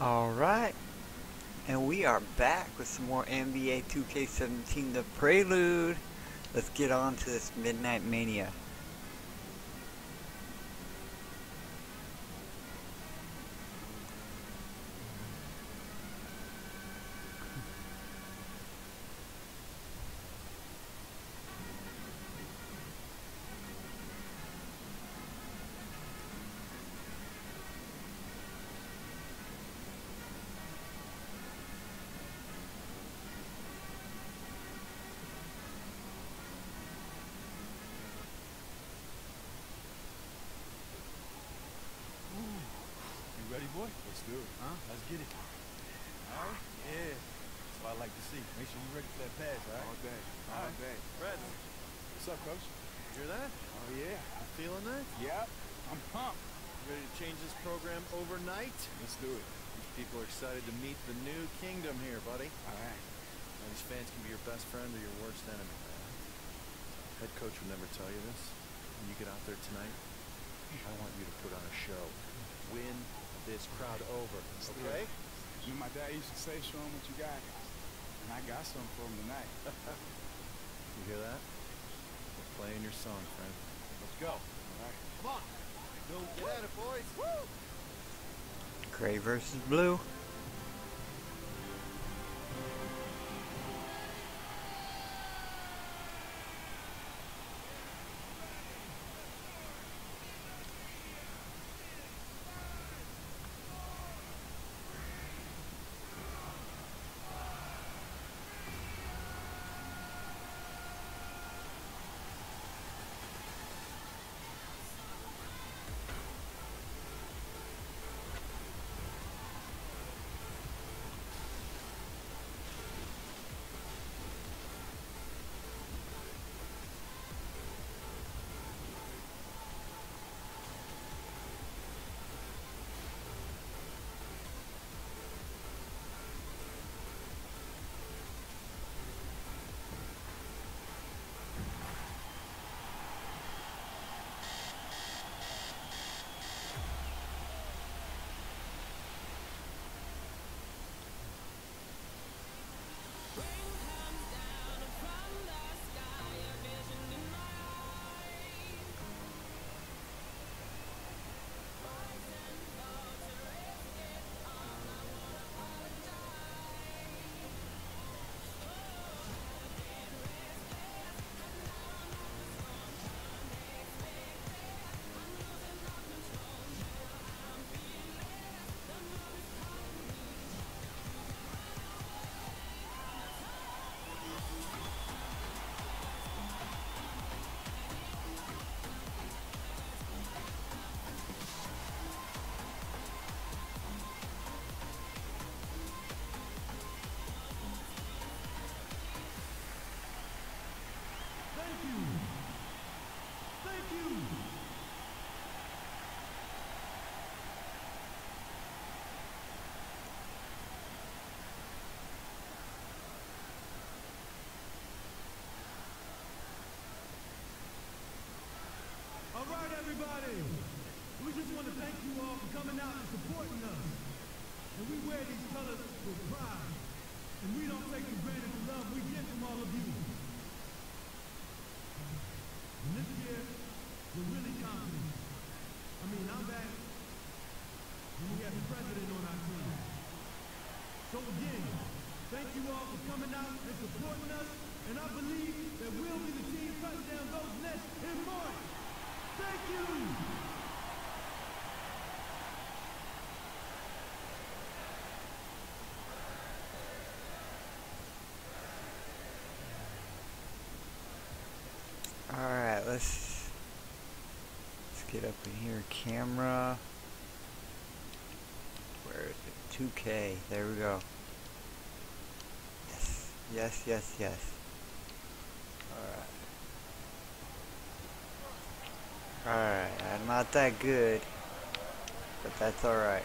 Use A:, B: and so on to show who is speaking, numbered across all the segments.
A: Alright, and we are back with some more NBA 2K17 The Prelude. Let's get on to this Midnight Mania.
B: Boy? Let's do it. Huh? Let's get it. All right? Yeah. That's what I like to see. Make sure you're ready for that pass, all right?
C: All day.
B: All
C: All day.
B: Fred, what's up, coach? You hear that?
C: Oh, yeah.
B: You feeling that?
C: Yep. I'm pumped.
B: Ready to change this program overnight?
C: Let's do it.
B: These people are excited to meet the new kingdom here, buddy.
C: All right.
B: Now, these fans can be your best friend or your worst enemy. Head coach would never tell you this. When you get out there tonight, I want you to put on a show. Win this crowd over, okay?
C: You know, my dad used to say, show him what you got. And I got something for him tonight.
B: You hear that? We're playing your song, friend. Let's go.
C: All right.
B: Come on. Go get at it, boys. Woo!
A: Gray versus blue.
D: All right, everybody. We just want to thank you all for coming out and supporting us. And we wear these colors with pride. And we don't take for granted the love we get from all of you. And this year, we're really confident. I mean, I'm back, and we have the president on our team. So again, thank you all for coming out and supporting us, and I believe that we'll be the team cutting down those nets in March. Thank you!
A: Alright, let's let's get up in here. Camera. Where is it? 2K. There we go. Yes, yes, yes, yes. Alright. Alright, I'm not that good, but that's alright.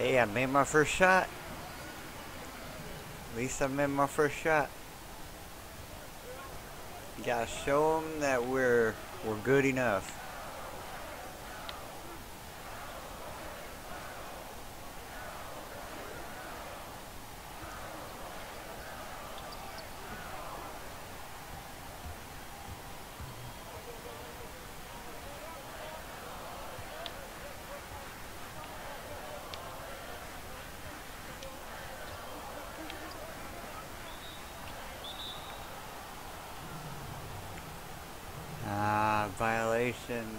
A: Hey, I made my first shot. At least I made my first shot. You gotta show them that we're, we're good enough.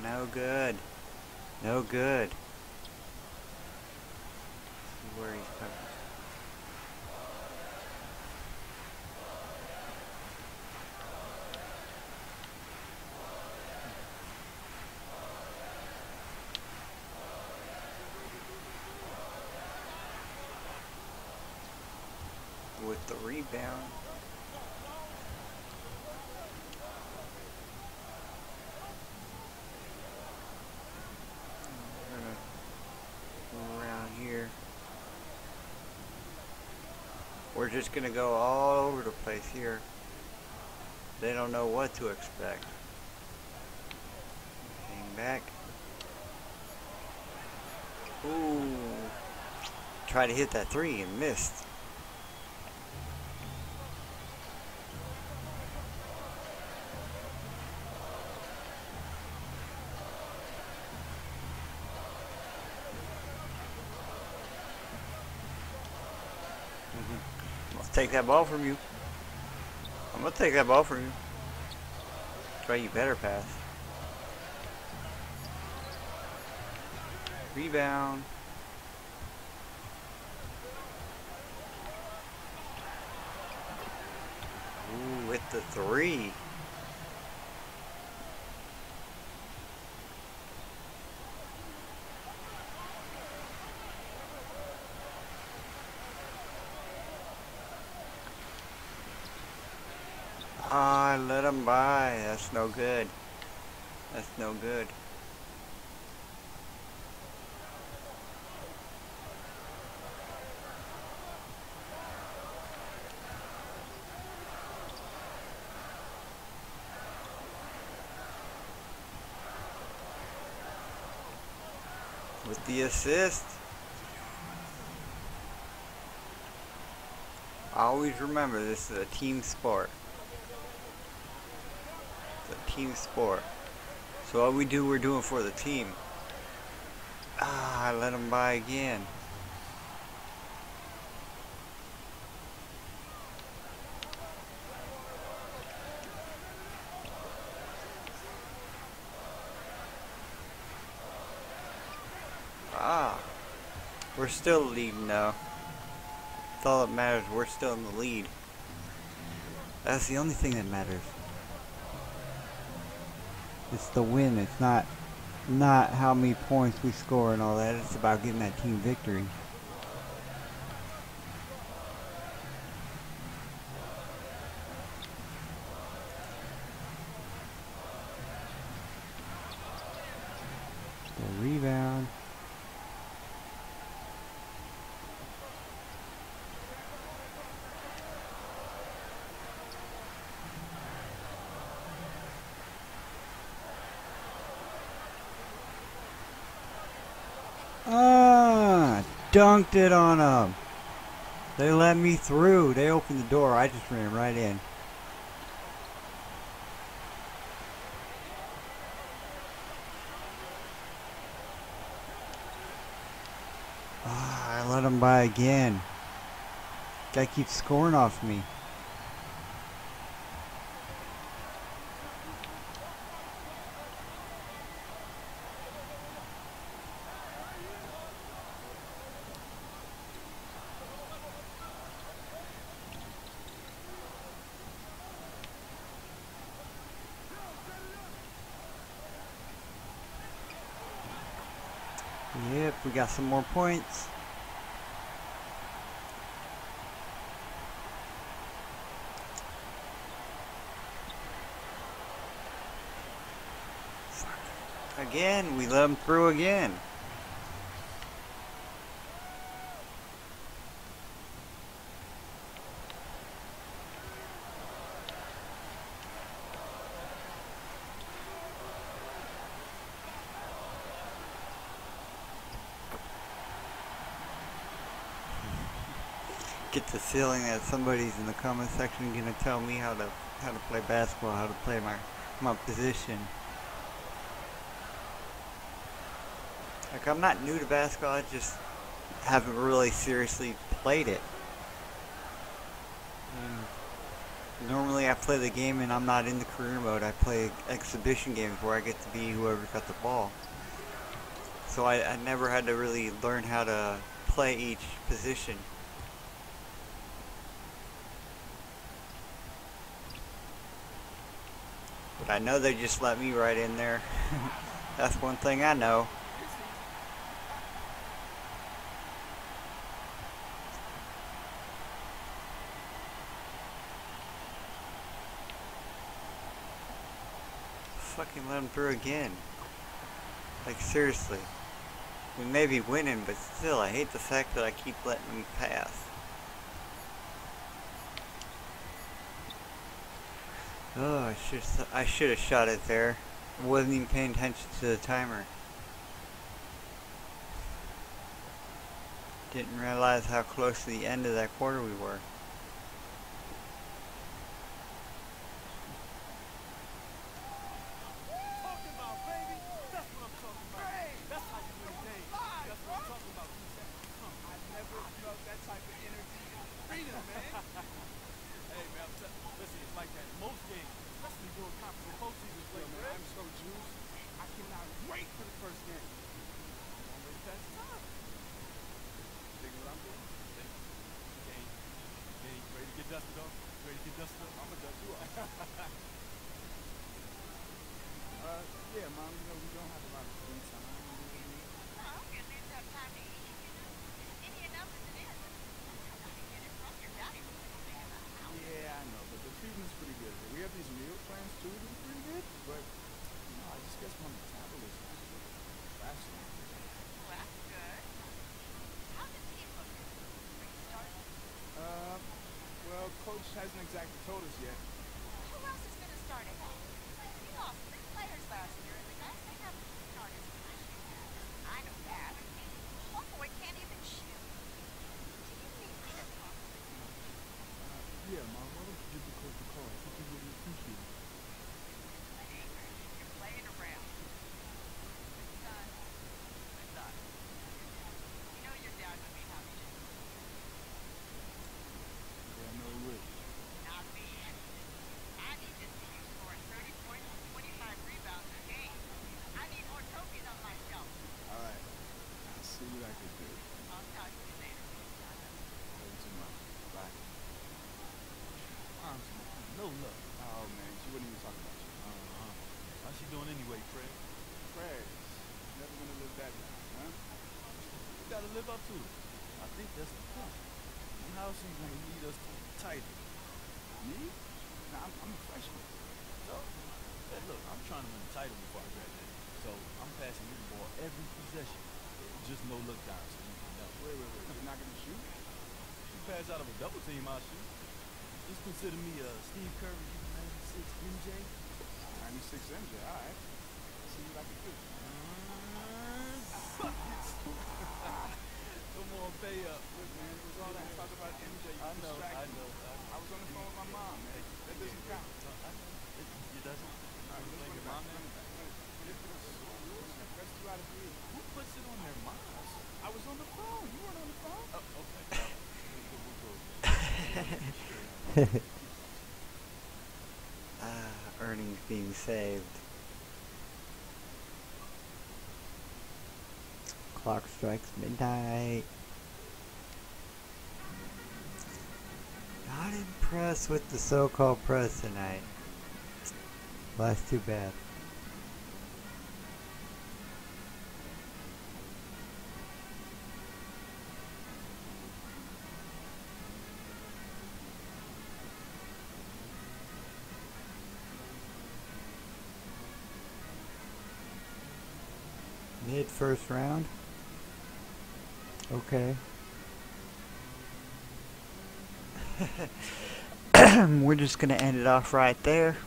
A: No good. No good. See where he's coming. With the rebound. We're gonna go around here. Just gonna go all over the place here. They don't know what to expect. Hang back. Ooh. Try to hit that three and missed. Take that ball from you. I'm gonna take that ball from you. Try you better pass. Rebound. Ooh, with the three. Ah, let him by. That's no good. That's no good. With the assist. Always remember this is a team sport. Team sport. So all we do, we're doing for the team. Ah, I let him by again. Ah, we're still leading though. That's all that matters. We're still in the lead. That's the only thing that matters. It's the win. It's not not how many points we score and all that. It's about getting that team victory. The rebound. Ah, dunked it on them. They let me through. They opened the door. I just ran right in. Ah, I let them by again. Guy keeps scoring off me. Yep, we got some more points. Again, we let them through again. Get the feeling that somebody's in the comment section gonna tell me how to how to play basketball, how to play my my position. Like I'm not new to basketball, I just haven't really seriously played it. And normally I play the game and I'm not in the career mode. I play exhibition games where I get to be whoever got the ball. So I, I never had to really learn how to play each position. But I know they just let me right in there. That's one thing I know. Fucking let him through again. Like seriously. We may be winning, but still, I hate the fact that I keep letting them pass. Oh, I should I should have shot it there. Wasn't even paying attention to the timer. Didn't realize how close to the end of that quarter we were.
C: talking about, baby. That's what I'm talking about. That's how you win games. That's what I'm talking about. I never felt that type of energy and freedom, man. hey, man, I'm tell- listen, it's like that in most games, especially during conference and postseason play, man. I'm so juiced. I cannot wait for the first game. Don't waste that time. Dig what I'm doing?
D: Game, game, ready to get dusted off? Ready to get dusted off?
C: I'm gonna dust you off. uh, yeah, mom. You know we don't have a lot of free time. You know what I mean? Yeah, I know, but the treatment's pretty good. We have these meal plans too that are pretty good, but you know, I just guess my metabolism is faster. Uh, well, coach hasn't exactly told us yet. Uh, yeah, mom. Why don't you give the coach a call? I think he really appreciate it. Yeah, I know he will. All right. I'll see what I can do. Love you too, mom. Bye.
D: Mom's no luck.
C: Oh man, she wouldn't even talk about you.
D: Uh-huh. How's she doing anyway, Fred?
C: Prayers. Never gonna live that down, huh?
D: We gotta live up to it. I think that's the point. And how's she gonna lead us to the title?
C: Me? Nah, I'm, I'm a freshman.
D: So, hey, look, I'm trying to win the title before I graduate. So I'm passing you the ball every possession. Just no look down, so you can know.
C: Wait, wait, wait. You're not gonna shoot?
D: You pass out of a double team, I'll shoot. Just consider me uh, Steph Curry, you 96 MJ.
C: 96 MJ. All right. See what I can do.
D: Buckets. Come on, up.
C: Look, man, it was all that talk about MJ. You
D: I know, I know. I,
C: I was on the phone with my mom, man. That doesn't count.
D: I know. It, it doesn't.
C: All right, let's
D: Thank
C: run
D: your mom, man.
C: Run it back. Run it back. Rest you out of here.
D: Who puts it on their minds?
C: I was on the phone. You weren't on the phone.
D: Oh, okay. We'll go, we'll go.
A: Ah, earnings being saved. Clock strikes midnight. Not impressed with the so-called press tonight. Well, that's too bad. Mid first round. Okay. We're just gonna end it off right there.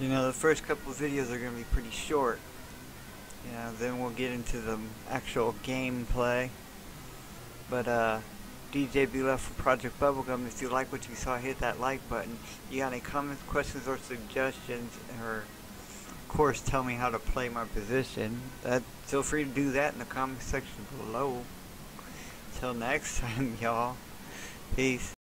A: You know, the first couple videos are gonna be pretty short. You know, then we'll get into the actual gameplay. But uh, DJ B left for Project Bubblegum. If you like what you saw, hit that like button. You got any comments, questions, or suggestions, or of course, tell me how to play my position. That feel free to do that in the comment section below. Till next time, y'all. Peace.